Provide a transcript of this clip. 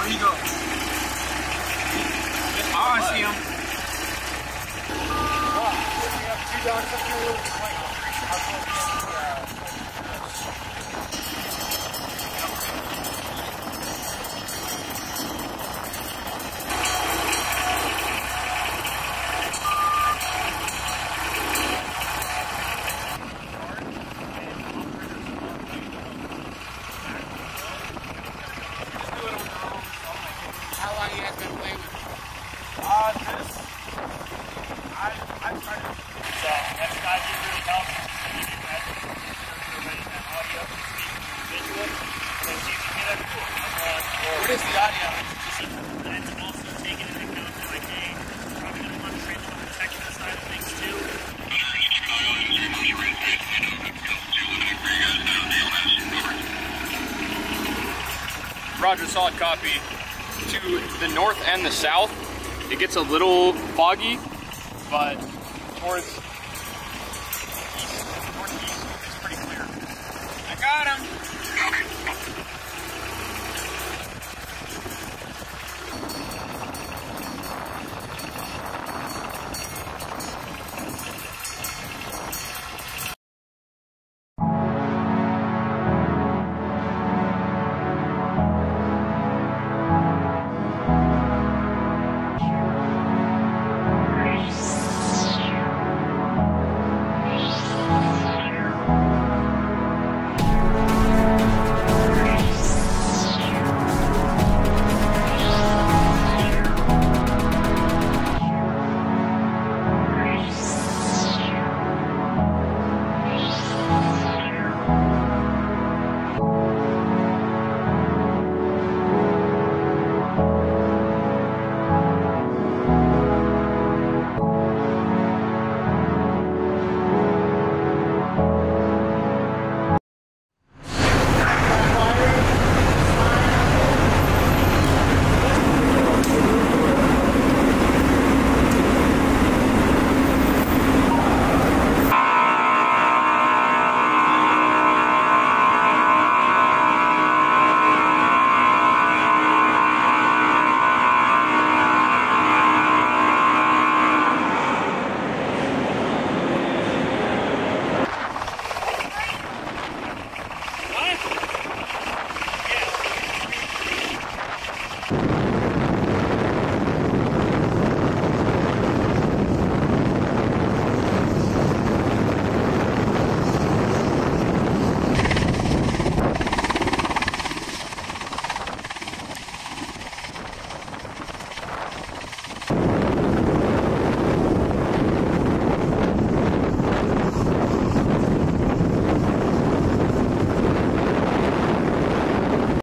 Where you go? Oh, I see him. We have two dogs up here. Of things too. Roger, solid copy. To the north and the south, it gets a little foggy, but towards east, northeast, it's pretty clear. I got him.